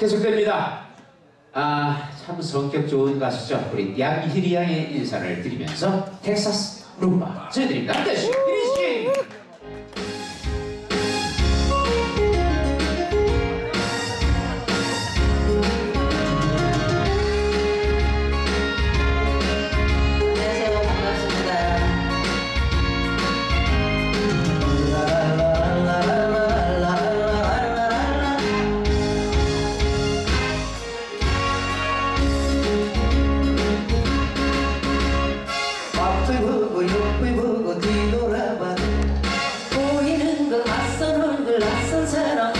계속됩니다. 아, 참 성격 좋은 가수죠. 우리 양희리 양의 인사를 드리면서 텍사스 룸바 저희들이 남자시 앞을 보고 옆을 보고 뒤돌아봐도 보이는 건 낯선 얼굴 낯선 사람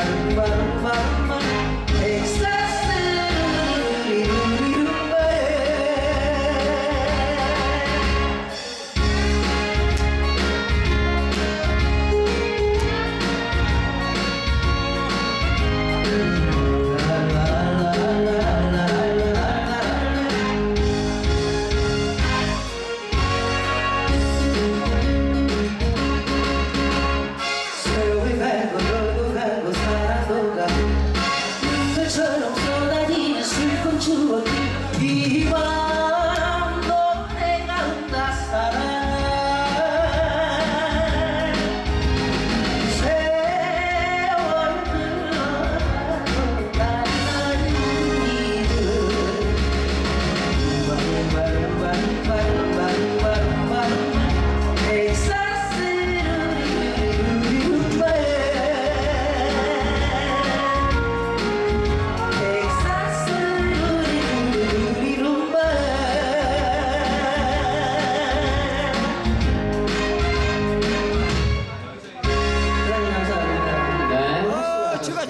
arriba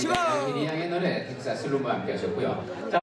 같이 가! 이양의 노래 텍사스 룸과 함께 하셨고요.